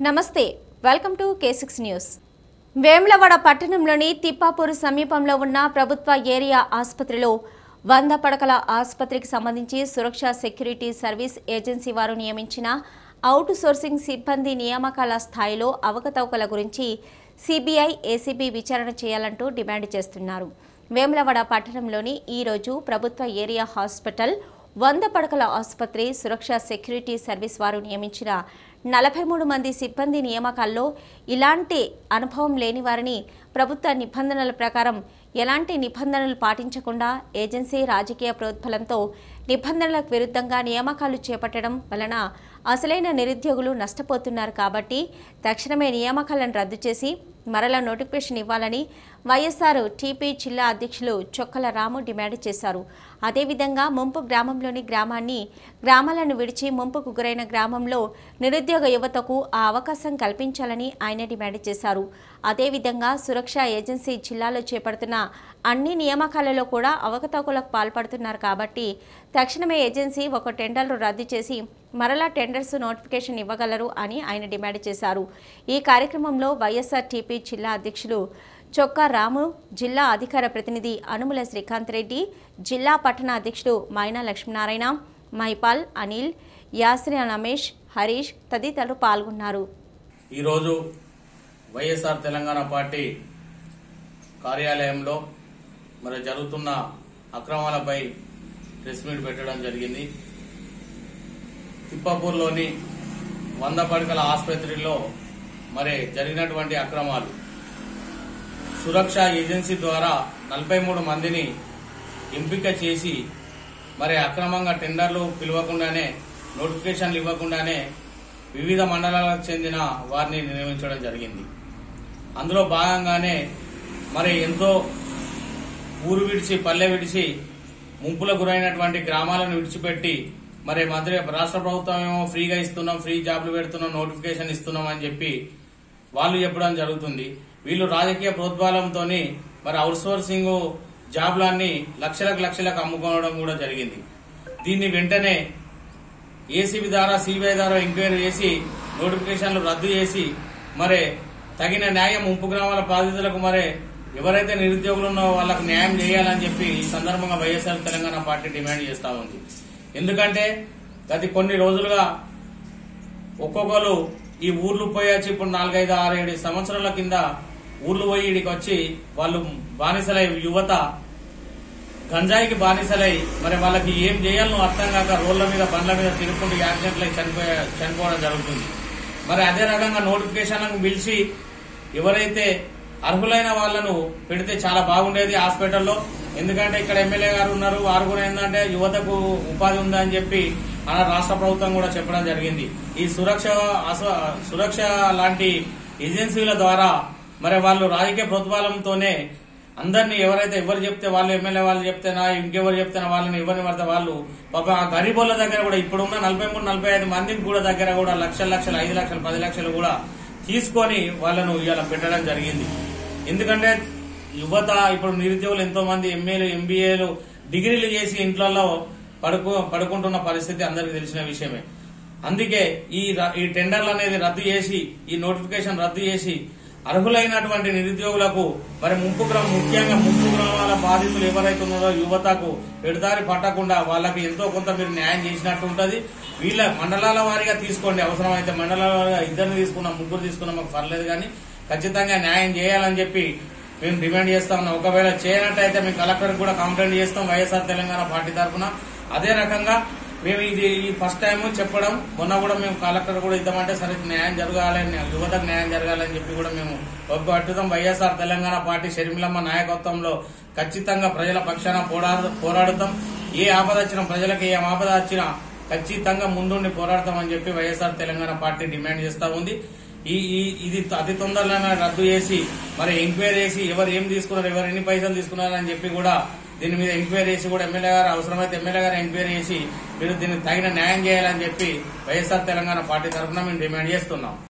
నమస్తే welcome to K six news Vemulawada పట్టణంలోని తిప్పాపూర్ సమీపంలో ఉన్న ప్రభుత్వ ఏరియా ఆసుపత్రిలో వంద పడకల ఆసుపత్రికి సంబంధించి సురక్ష సెక్యూరిటీ సర్వీస్ ఏజెన్సీ వారు నియమించిన అవుట్ సోర్సింగ్ సిబ్బంది నియామకాల స్థాయిలో అవకతవకల గురించి సిబిఐ ఏసీబీ విచారణ చేయాలంటూ డిమాండ్ చేస్తున్నారు. వేములవాడ పట్టణంలోని ఈరోజు ప్రభుత్వ ఏరియా హాస్పిటల్ వంద పడకల ఆసుపత్రి సురక్ష సెక్యూరిటీ సర్వీస్ వారు నియమించిన నలభై మూడు మంది సిబ్బంది నియామకాల్లో ఇలాంటి అనుభవం లేని వారిని ప్రభుత్వ నిబంధనల ప్రకారం ఎలాంటి నిబంధనలు పాటించకుండా ఏజెన్సీ రాజకీయ ప్రోద్బలంతో నిబంధనలకు విరుద్ధంగా నియామకాలు చేపట్టడం వలన అసలైన నిరుద్యోగులు నష్టపోతున్నారు కాబట్టి తక్షణమే నియామకాలను రద్దు చేసి మరలా నోటిఫికేషన్ ఇవ్వాలని వైఎస్ఆర్ టీపీ జిల్లా అధ్యక్షులు చొక్కల రాము డిమాండ్ చేశారు. అదేవిధంగా ముంపు గ్రామంలోని గ్రామాన్ని గ్రామాలను విడిచి ముంపుకు గురైన గ్రామంలో నిరుద్యోగ యువతకు ఆ అవకాశం కల్పించాలని ఆయన డిమాండ్ చేశారు. అదేవిధంగా సురక్ష ఏజెన్సీ జిల్లాలో చేపడుతున్న అన్ని నియామకాలలో కూడా అవకతవకలకు పాల్పడుతున్నారు కాబట్టి తక్షణమే ఏజెన్సీ ఒక టెండర్లు రద్దు చేసి మరలా టెండర్స్ నోటిఫికేషన్ ఇవ్వగలరు అని ఆయన డిమాండ్ చేశారు. ఈ కార్యక్రమంలో వైఎస్ఆర్ టీపీ జిల్లా అధ్యక్షులు చొక్కా రాము జిల్లా అధికార ప్రతినిధి అనుముల శ్రీకాంత్ రెడ్డి జిల్లా పట్టణ అధ్యక్షుడు మైనా లక్ష్మీనారాయణ మైపాల్ అనిల్ యాశ్రి రమేష్ హరీష్ తదితరులు పాల్గొన్నారు. ఈరోజు వైఎస్ఆర్ తెలంగాణ పార్టీ కార్యాలయంలో మరి జరుగుతున్న అక్రమాలపై ప్రెస్ మీట్ పెట్టడం జరిగింది. తిప్పాపూర్లోని వంద పడకల ఆసుపత్రిలో మరి జరిగినటువంటి అక్రమాలు. సురక్ష ఏజెన్సీ ద్వారా నలభై మూడు మందిని ఎంపిక చేసి మరి అక్రమంగా టెండర్లు పిలవకుండానే నోటిఫికేషన్లు ఇవ్వకుండానే వివిధ మండలాలకు చెందిన వారిని నియమించడం జరిగింది. అందులో భాగంగానే మరి ఎంతో ఊరు విడిచి పల్లె విడిచి ముంపులకు గురైనటువంటి గ్రామాలను విడిచిపెట్టి మరి మంత్రి రాష్ట్ర ప్రభుత్వం ఏమో ఫ్రీగా ఇస్తున్నాం ఫ్రీ జాబ్లు పెడుతున్నాం నోటిఫికేషన్ ఇస్తున్నాం అని చెప్పి వాళ్ళు చెప్పడం జరుగుతుంది. వీళ్ళు రాజకీయ ప్రోద్బలంతో మరి అవుట్సోర్సింగ్ జాబ్లన్నీ లక్షలకు లక్షలకు అమ్ముకోవడం కూడా జరిగింది. దీన్ని వెంటనే ఏసీబీ ద్వారా సిబిఐ ద్వారా ఎంక్వైరీ చేసి నోటిఫికేషన్లు రద్దు చేసి మరి తగిన న్యాయం ముంపు గ్రామాల బాధితులకు మరి ఎవరైతే నిరుద్యోగులు ఉన్నారో వాళ్ళకు న్యాయం చేయాలని చెప్పి ఈ సందర్భంగా వైఎస్ఆర్ తెలంగాణ పార్టీ డిమాండ్ చేస్తా ఉంది. ఎందుకంటే గత కొన్ని రోజులుగా ఒక్కొక్కరు ఈ ఊర్లు పోయొచ్చి ఇప్పుడు నాలుగైదు ఆరు ఏడు సంవత్సరాల కింద ఊర్లు పోయి ఇడికి వచ్చి వాళ్ళు బానిసలై యువత గంజాయికి బానిసలై మరి వాళ్ళకి ఏం చేయాలనో అర్థం కాక రోడ్ల మీద బండ్ల మీద తిరుగుకుంటూ యాక్సిడెంట్లై చనిపోయే చనిపోవడం జరుగుతుంది. మరి అదే రకంగా నోటిఫికేషన్లను పిలిచి ఎవరైతే అర్హులైన వాళ్ళను పెడితే చాలా బాగుండేది హాస్పిటల్లో. ఎందుకంటే ఇక్కడ ఎమ్మెల్యే గారు ఉన్నారు. వారు కూడా ఏంటంటే యువతకు ఉపాధి ఉందని చెప్పి మన రాష్ట్ర ప్రభుత్వం కూడా చెప్పడం జరిగింది. ఈ సురక్ష అస- సురక్ష లాంటి ఏజెన్సీల ద్వారా మరి వాళ్ళు రాజకీయ ప్రోత్బలంతోనే అందరినీ ఎవరైతే ఎవరు చెప్తే వాళ్ళు ఎమ్మెల్యే వాళ్ళు చెప్తేనా ఇంకెవరు చెప్తేనా వాళ్ళని ఎవరిని పడితే వాళ్ళు పాప ఆ గరీబోళ్ళ దగ్గర కూడా ఇప్పుడున్న నలభై మూడు నలభై ఐదు మందికి కూడా దగ్గర కూడా లక్షల లక్షలు ఐదు లక్షలు పది లక్షలు కూడా తీసుకొని వాళ్ళను ఇవాళ పెట్టడం జరిగింది. ఎందుకంటే యువత ఇప్పుడు నిరుద్యోగులు ఎంతో మంది ఎంఏలు ఎంబీఏలు డిగ్రీలు చేసి ఇంట్లలో పడుకు పడుకుంటున్న పరిస్థితి అందరికీ తెలిసిన విషయమే. అందుకే ఈ ర- ఈ టెండర్లు అనేది రద్దు చేసి ఈ నోటిఫికేషన్ రద్దు చేసి అర్హులైనటువంటి నిరుద్యోగులకు మరి ముంపు గ్రామం ముఖ్యంగా ముంపు గ్రామాల బాధితులు ఎవరైతే ఉన్నారో యువతకు పెడదారి పట్టకుండా వాళ్ళకి ఎంతో కొంత మీరు న్యాయం చేసినట్టు ఉంటుంది. వీళ్ళ మండలాల వారీగా తీసుకోండి. అవసరమైతే మండలాల వారీగా ఇద్దరిని తీసుకున్నా ముగ్గురు తీసుకున్నా మాకు పర్లేదు కానీ ఖచ్చితంగా న్యాయం చేయాలని చెప్పి మేము డిమాండ్ చేస్తా ఉన్నాం. ఒకవేళ చేయనట్టయితే మేము కలెక్టర్ కూడా కంప్లైంట్ చేస్తాం వైఎస్ఆర్ తెలంగాణ పార్టీ తరఫున. అదే రకంగా మేము ఇది ఈ ఫస్ట్ టైం చెప్పడం మొన్న కూడా మేము కలెక్టర్ కూడా ఇద్దామంటే సరే న్యాయం జరగాలని యువతకు న్యాయం జరగాలని చెప్పి కూడా మేము అడ్డుతాం వైఎస్ఆర్ తెలంగాణ పార్టీ షర్మిలమ్మ నాయకత్వంలో ఖచ్చితంగా ప్రజల పక్షాన పోరాడు పోరాడుతాం. ఏ ఆపద వచ్చినా ప్రజలకు ఏ ఆపద వచ్చినా ఖచ్చితంగా ముందుండి పోరాడతామని చెప్పి వైఎస్ఆర్ తెలంగాణ పార్టీ డిమాండ్ చేస్తా ఉంది. ఈ ఈ- ఇది అతి తొందరలోనే రద్దు చేసి మరి ఎంక్వైరీ చేసి ఎవరు ఏం తీసుకున్నారు ఎవరు ఎన్ని పైసలు తీసుకున్నారు అని చెప్పి కూడా దీని మీద ఎంక్వైరీ చేసి కూడా ఎమ్మెల్యే గారు అవసరమైతే ఎమ్మెల్యే గారు ఎంక్వైరీ చేసి మీరు దీన్ని తగిన న్యాయం చేయాలని చెప్పి వైఎస్ఆర్ తెలంగాణ పార్టీ తరఫున మేము డిమాండ్ చేస్తున్నాం.